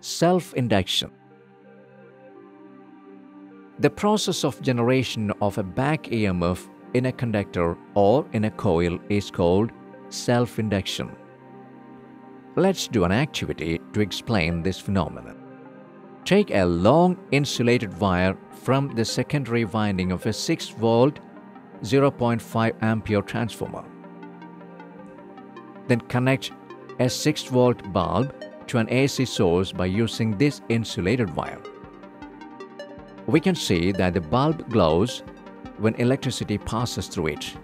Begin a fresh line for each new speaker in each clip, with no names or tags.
self-induction. The process of generation of a back EMF in a conductor or in a coil is called self-induction. Let's do an activity to explain this phenomenon. Take a long insulated wire from the secondary winding of a 6 volt 0.5 ampere transformer. Then connect a 6 volt bulb to an AC source by using this insulated wire. We can see that the bulb glows when electricity passes through it.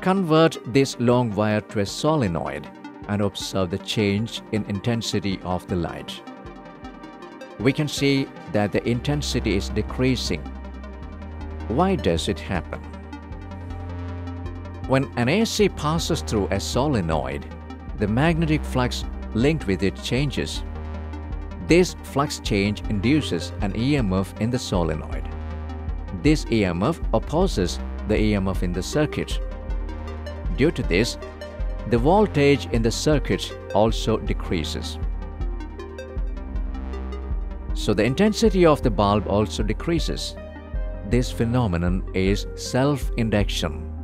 Convert this long wire to a solenoid and observe the change in intensity of the light. We can see that the intensity is decreasing. Why does it happen? When an AC passes through a solenoid, the magnetic flux linked with it changes. This flux change induces an EMF in the solenoid. This EMF opposes the EMF in the circuit. Due to this, the voltage in the circuit also decreases. So the intensity of the bulb also decreases. This phenomenon is self-induction.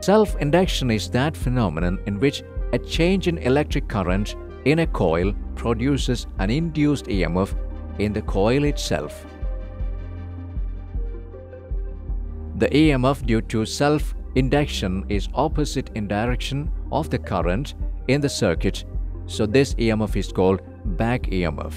Self-induction is that phenomenon in which a change in electric current in a coil produces an induced EMF in the coil itself. The EMF due to self-induction is opposite in direction of the current in the circuit, so this EMF is called back EMF.